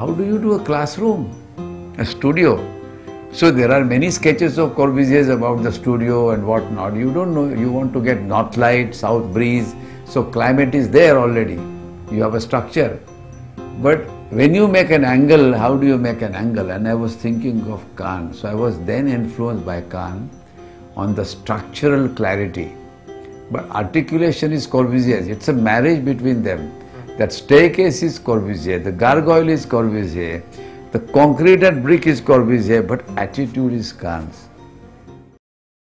how do you do a classroom, a studio? So there are many sketches of Corbusier's about the studio and what not. You don't know, you want to get north light, south breeze. So climate is there already. You have a structure. But when you make an angle, how do you make an angle? And I was thinking of Kahn. So I was then influenced by Kahn on the structural clarity. But articulation is Corbusier's. It's a marriage between them. That staircase is Corbusier, the gargoyle is Corbusier, the concrete and brick is Corbusier, but attitude is Kahn's.